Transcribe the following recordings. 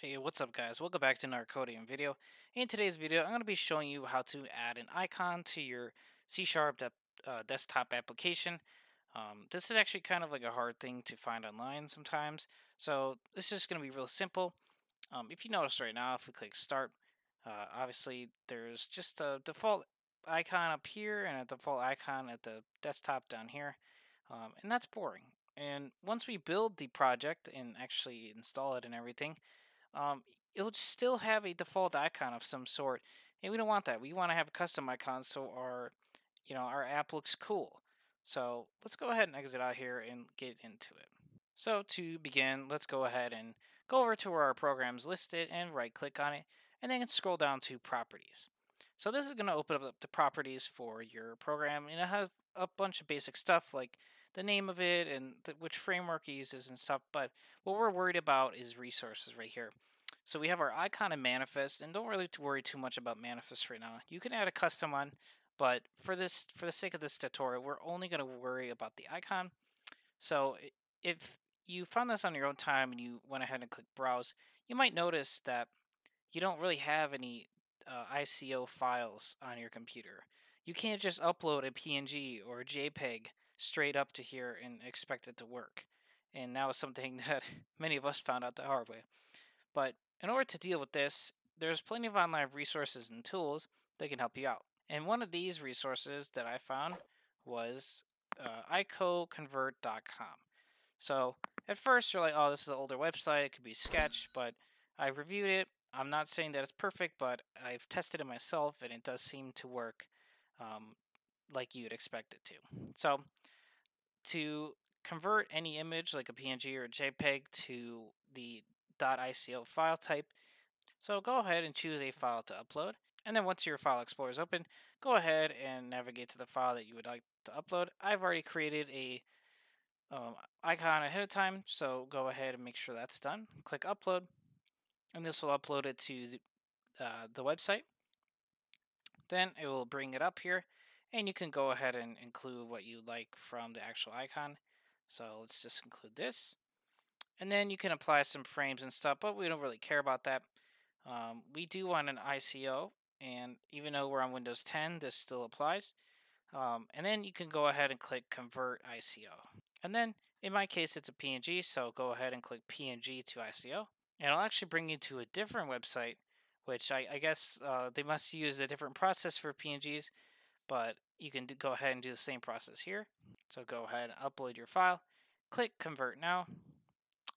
Hey, what's up guys? Welcome back to another coding video. In today's video, I'm going to be showing you how to add an icon to your C-sharp de uh, desktop application. Um, this is actually kind of like a hard thing to find online sometimes. So this is going to be real simple. Um, if you notice right now, if we click start, uh, obviously there's just a default icon up here and a default icon at the desktop down here. Um, and that's boring. And once we build the project and actually install it and everything, um, it'll still have a default icon of some sort, and we don't want that. We want to have a custom icon so our, you know, our app looks cool. So let's go ahead and exit out here and get into it. So to begin, let's go ahead and go over to where our program's listed and right click on it, and then scroll down to properties. So this is going to open up the properties for your program, and it has a bunch of basic stuff like the name of it and the, which framework it uses and stuff. But what we're worried about is resources right here. So we have our icon and manifest, and don't really worry too much about manifest right now. You can add a custom one, but for this, for the sake of this tutorial, we're only going to worry about the icon. So if you found this on your own time and you went ahead and clicked browse, you might notice that you don't really have any uh, ICO files on your computer. You can't just upload a PNG or a JPEG straight up to here and expect it to work. And that was something that many of us found out the hard way. But in order to deal with this, there's plenty of online resources and tools that can help you out. And one of these resources that I found was uh, icoconvert.com. So at first you're like, oh, this is an older website. It could be Sketch, but I reviewed it. I'm not saying that it's perfect, but I've tested it myself, and it does seem to work um, like you'd expect it to. So to convert any image like a PNG or a JPEG to the .ico file type, so go ahead and choose a file to upload. And then once your file explorer is open, go ahead and navigate to the file that you would like to upload. I've already created a um, icon ahead of time, so go ahead and make sure that's done. Click upload, and this will upload it to the, uh, the website. Then it will bring it up here, and you can go ahead and include what you like from the actual icon. So let's just include this. And then you can apply some frames and stuff, but we don't really care about that. Um, we do want an ICO, and even though we're on Windows 10, this still applies. Um, and then you can go ahead and click Convert ICO. And then, in my case, it's a PNG, so go ahead and click PNG to ICO. And it'll actually bring you to a different website, which I, I guess uh, they must use a different process for PNGs, but you can go ahead and do the same process here. So go ahead and upload your file, click convert now,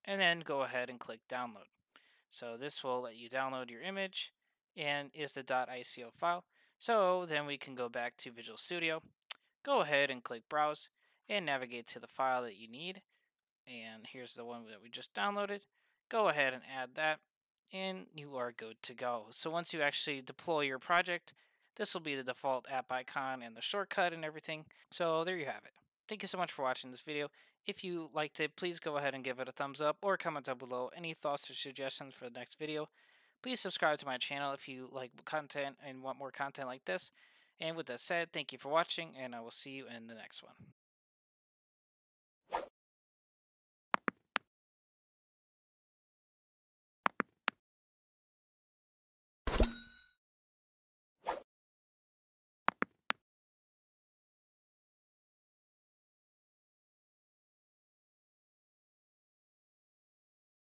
and then go ahead and click download. So this will let you download your image and is the .ico file. So then we can go back to Visual Studio, go ahead and click browse and navigate to the file that you need. And here's the one that we just downloaded. Go ahead and add that and you are good to go. So once you actually deploy your project, this will be the default app icon and the shortcut and everything. So there you have it. Thank you so much for watching this video. If you liked it, please go ahead and give it a thumbs up or comment down below any thoughts or suggestions for the next video. Please subscribe to my channel if you like content and want more content like this. And with that said, thank you for watching, and I will see you in the next one.